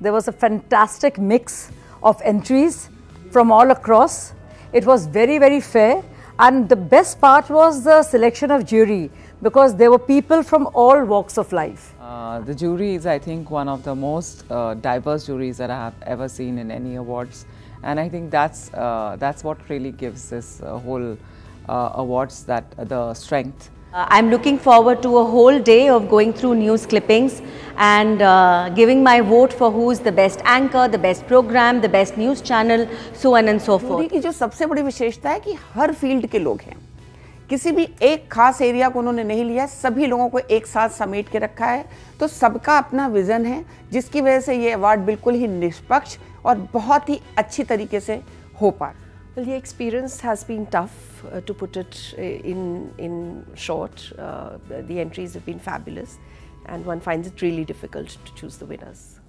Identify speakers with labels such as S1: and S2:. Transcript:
S1: There was a fantastic mix of entries from all across. It was very, very fair. And the best part was the selection of jury because there were people from all walks of life.
S2: Uh, the jury is, I think, one of the most uh, diverse juries that I have ever seen in any awards, and I think that's uh, that's what really gives this uh, whole uh, awards that the strength.
S3: Uh, I'm looking forward to a whole day of going through news clippings and uh, giving my vote for who's the best anchor, the best program, the best news channel, so on and so forth.
S4: की जो सबसे बड़ी विशेषता है कि हर field के लोग हैं किसी भी एक खास एरिया को उन्होंने नहीं लिया सभी लोगों को एक साथ समेट के रखा है तो सबका अपना विजन है जिसकी वजह से ये अवार्ड बिल्कुल ही निष्पक्ष और बहुत ही अच्छी तरीके से हो पा है।
S5: Well, the experience has been tough, uh, to put it uh, in in short. Uh, the entries have been fabulous, and one finds it really difficult to choose the winners.